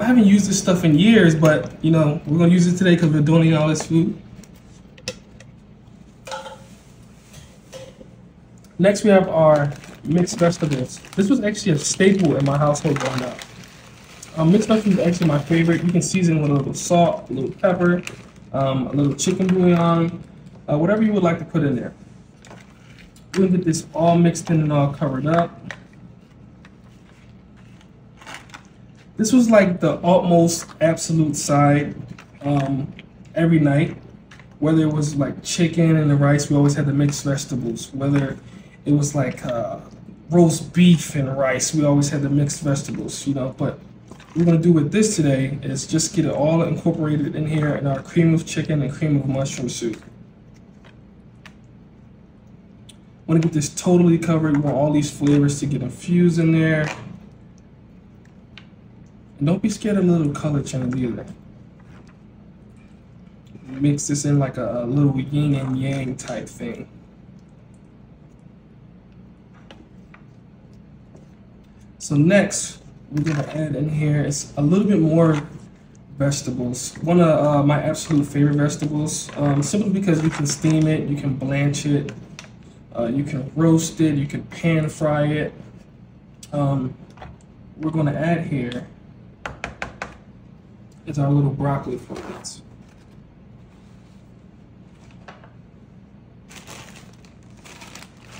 I haven't used this stuff in years, but you know, we're gonna use it today because we're donating all this food. Next, we have our mixed vegetables. This was actually a staple in my household growing up. Um, mixed vegetables is actually my favorite. You can season with a little salt, a little pepper, um, a little chicken bouillon, uh, whatever you would like to put in there. We're gonna get this all mixed in and all covered up. This was like the utmost absolute side um, every night. Whether it was like chicken and the rice, we always had the mixed vegetables. Whether it was like uh, roast beef and rice, we always had the mixed vegetables, you know. But we're gonna do with this today is just get it all incorporated in here in our cream of chicken and cream of mushroom soup. want to get this totally covered. We want all these flavors to get infused in there. Don't be scared of little color changes either. Mix this in like a, a little yin and yang type thing. So next, we're gonna add in here is a little bit more vegetables. One of uh, my absolute favorite vegetables, um, simply because you can steam it, you can blanch it, uh, you can roast it, you can pan fry it. Um, we're going to add here is our little broccoli florets.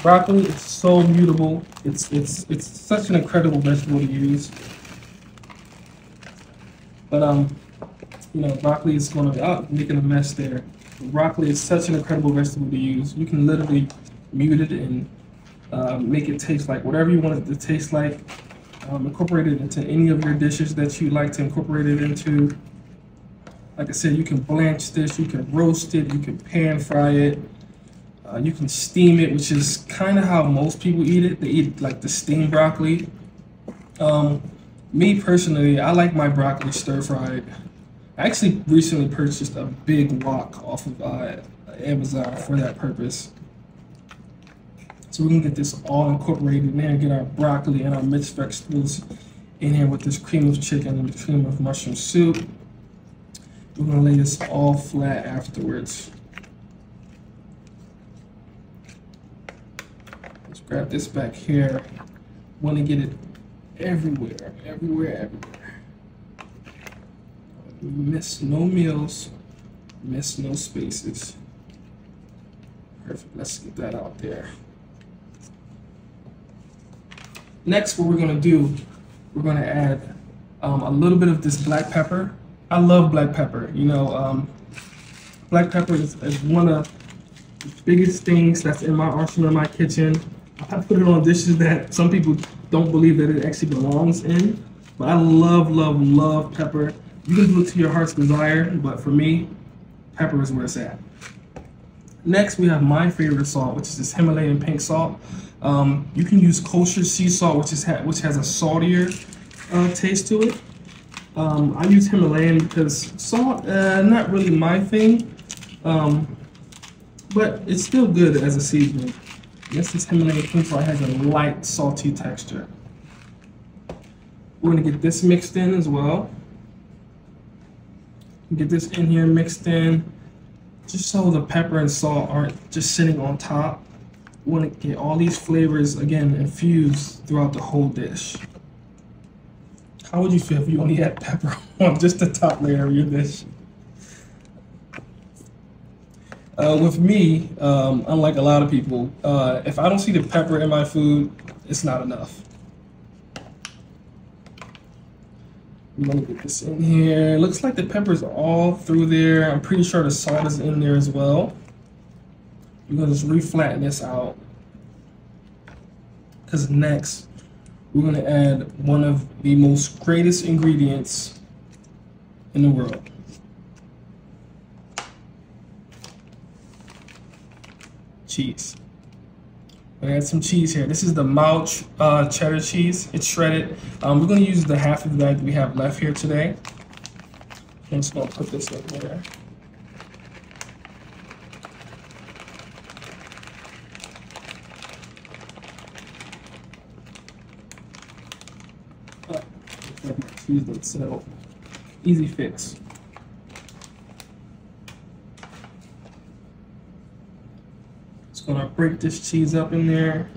Broccoli is so mutable. It's it's it's such an incredible vegetable to use. But um, you know, broccoli is going to oh, making a mess there. Broccoli is such an incredible vegetable to use. You can literally mute it and uh, make it taste like whatever you want it to taste like. Um, incorporate it into any of your dishes that you like to incorporate it into. Like I said, you can blanch this, you can roast it, you can pan fry it, uh, you can steam it, which is kind of how most people eat it. They eat like the steamed broccoli. Um, me personally, I like my broccoli stir fried. I actually recently purchased a big wok off of uh, Amazon for that purpose. So we can get this all incorporated in there, get our broccoli and our mixed vegetables in here with this cream of chicken and the cream of mushroom soup. We're gonna lay this all flat afterwards. Let's grab this back here. Wanna get it everywhere, everywhere, everywhere. Miss no meals, miss no spaces. Perfect, let's get that out there. Next, what we're gonna do, we're gonna add um, a little bit of this black pepper. I love black pepper. You know, um, black pepper is, is, one of the biggest things that's in my arsenal in my kitchen. I put it on dishes that some people don't believe that it actually belongs in. But I love, love, love pepper. You can do it to your heart's desire, but for me, pepper is where it's at. Next, we have my favorite salt, which is this Himalayan pink salt. Um, you can use kosher sea salt, which is ha which has a saltier uh, taste to it. Um, I use Himalayan because salt, uh, not really my thing, um, but it's still good as a seasoning. Yes, This is Himalayan pink salt has a light salty texture. We're gonna get this mixed in as well. Get this in here mixed in, just so the pepper and salt aren't just sitting on top want to get all these flavors again infused throughout the whole dish. How would you feel if you only had pepper on just the top layer of your dish? Uh, with me, um, unlike a lot of people, uh, if I don't see the pepper in my food, it's not enough. I'm gonna get this in here. Looks like the pepper's all through there. I'm pretty sure the salt is in there as well. We're gonna just reflatten this out. Because next, we're gonna add one of the most greatest ingredients in the world. Cheese. We add some cheese here. This is the Mouch uh, cheddar cheese. It's shredded. Um, we're gonna use the half of the bag that we have left here today. I'm just gonna put this in there. Cheese itself. Easy fix. Just gonna break this cheese up in there.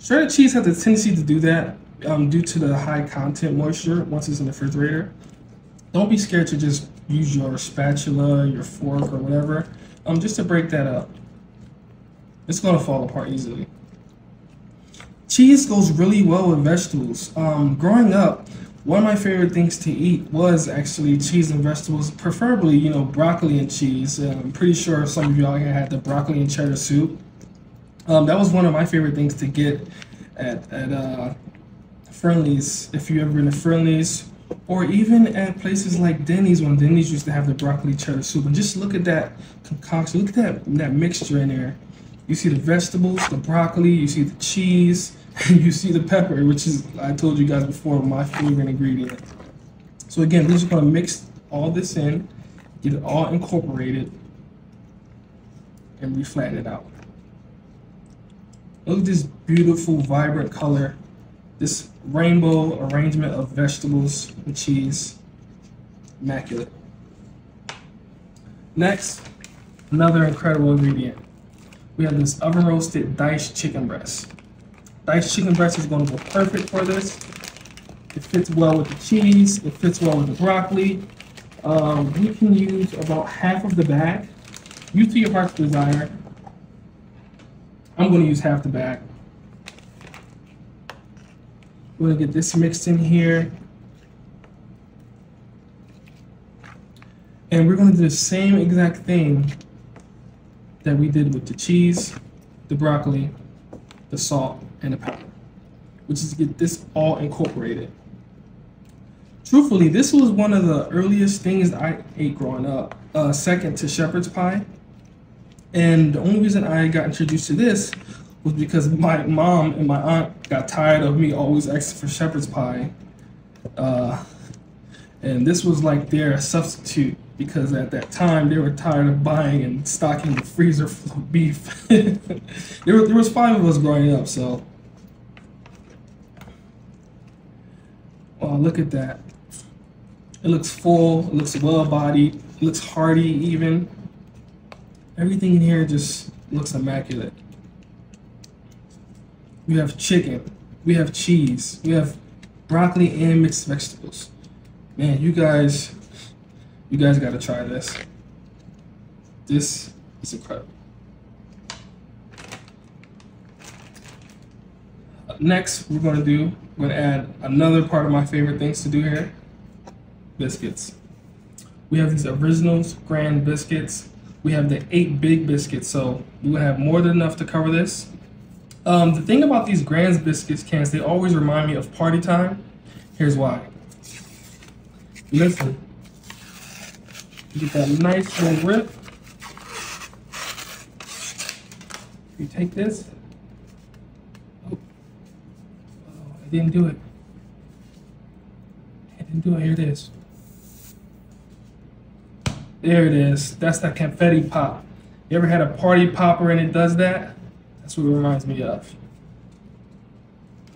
Shredded cheese has a tendency to do that um, due to the high content moisture once it's in the refrigerator. Don't be scared to just use your spatula, your fork, or whatever, um, just to break that up. It's gonna fall apart easily. Cheese goes really well with vegetables. Um, growing up, one of my favorite things to eat was actually cheese and vegetables, preferably, you know, broccoli and cheese. Uh, I'm pretty sure some of y'all had the broccoli and cheddar soup. Um, that was one of my favorite things to get at, at uh, Friendly's, if you ever been to Friendly's, or even at places like Denny's when Denny's used to have the broccoli cheddar soup. And just look at that concoction, look at that, that mixture in there. You see the vegetables, the broccoli, you see the cheese, you see the pepper, which is, I told you guys before, my favorite ingredient. So again, we're just gonna mix all this in, get it all incorporated, and reflatten it out. Look at this beautiful, vibrant color, this rainbow arrangement of vegetables and cheese. Immaculate. Next, another incredible ingredient. We have this oven roasted diced chicken breast. Diced chicken breast is going to go perfect for this. It fits well with the cheese. It fits well with the broccoli. Um, we can use about half of the bag. Use to your heart's desire. I'm going to use half the bag. We're going to get this mixed in here. And we're going to do the same exact thing that we did with the cheese, the broccoli, the salt, and the pepper, which is to get this all incorporated. Truthfully, this was one of the earliest things I ate growing up, uh, second to shepherd's pie. And the only reason I got introduced to this was because my mom and my aunt got tired of me always asking for shepherd's pie. Uh, and this was like their substitute because at that time they were tired of buying and stocking the freezer full of beef. there, there was five of us growing up, so. Look at that. It looks full, it looks well-bodied, it looks hearty even. Everything in here just looks immaculate. We have chicken, we have cheese, we have broccoli and mixed vegetables. Man, you guys, you guys gotta try this. This is incredible. Next, we're gonna do, we're gonna add another part of my favorite things to do here, biscuits. We have these originals, grand biscuits. We have the eight big biscuits, so we're gonna have more than enough to cover this. Um, the thing about these Grand's biscuits cans, they always remind me of party time. Here's why. Listen, you get that nice little rip. You take this. Oh, oh, I didn't do it. I didn't do it. Here it is. There it is. That's that confetti pop. You ever had a party popper and it does that? That's what it reminds me of.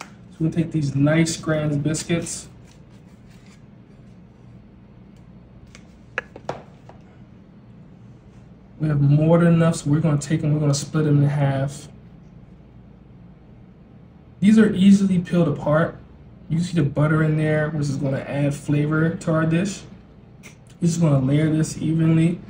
So we're gonna take these nice Grand's biscuits. We have more than enough, so we're gonna take them, we're gonna split them in half. These are easily peeled apart. You see the butter in there, which is gonna add flavor to our dish. We're just gonna layer this evenly.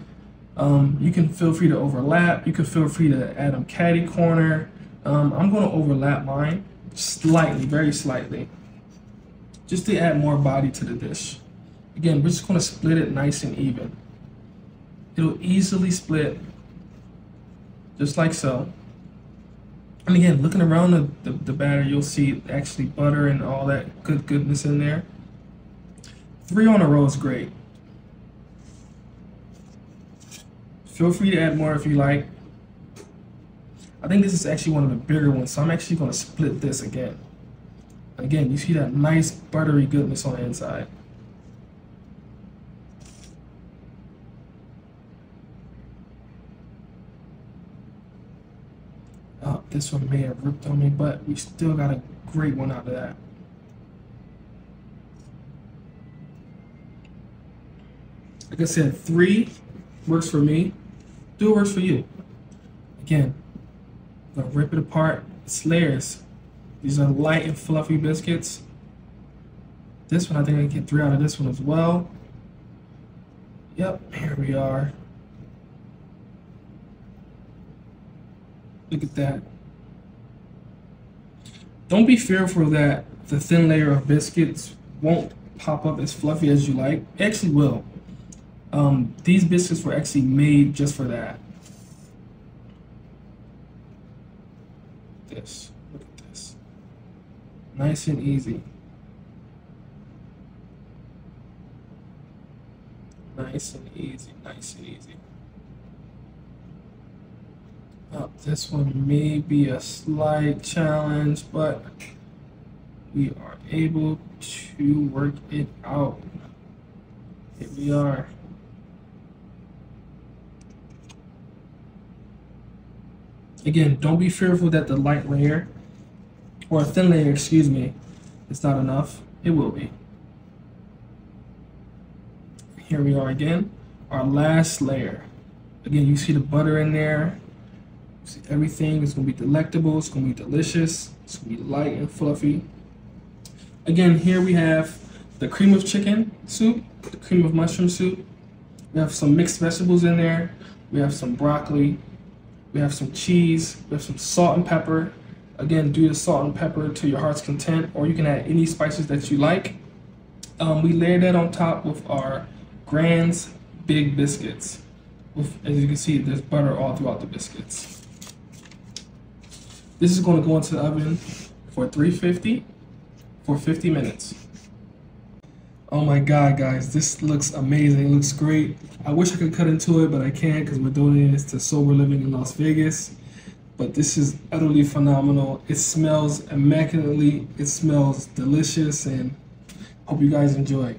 Um, you can feel free to overlap. You can feel free to add them caddy corner. Um, I'm gonna overlap mine slightly, very slightly, just to add more body to the dish. Again, we're just gonna split it nice and even. It'll easily split, just like so. And again, looking around the, the, the batter, you'll see actually butter and all that good goodness in there. Three on a row is great. Feel free to add more if you like. I think this is actually one of the bigger ones, so I'm actually going to split this again. Again, you see that nice buttery goodness on the inside. Oh, this one may have ripped on me, but we still got a great one out of that. Like I said, three works for me. Two works for you. Again, I'm gonna rip it apart. It's layers. These are light and fluffy biscuits. This one, I think I get three out of this one as well. Yep, here we are. Look at that. Don't be fearful that the thin layer of biscuits won't pop up as fluffy as you like. It actually will. Um, these biscuits were actually made just for that. This. Look at this. Nice and easy. Nice and easy. Nice and easy. Oh, this one may be a slight challenge, but we are able to work it out. Here we are. Again, don't be fearful that the light layer, or thin layer, excuse me, is not enough. It will be. Here we are again, our last layer. Again, you see the butter in there. See everything is gonna be delectable, it's gonna be delicious, it's gonna be light and fluffy. Again, here we have the cream of chicken soup, the cream of mushroom soup. We have some mixed vegetables in there. We have some broccoli. We have some cheese. We have some salt and pepper. Again, do the salt and pepper to your heart's content, or you can add any spices that you like. Um, we layer that on top with our Grand's Big Biscuits. With, as you can see, there's butter all throughout the biscuits. This is going to go into the oven for 350 for 50 minutes. Oh my god, guys, this looks amazing. It looks great. I wish I could cut into it, but I can't because we're donating this to Sober Living in Las Vegas. But this is utterly phenomenal. It smells immaculately, it smells delicious, and hope you guys enjoy.